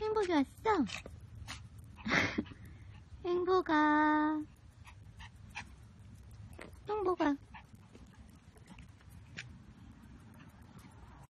행복이 왔어? 행복아 행복아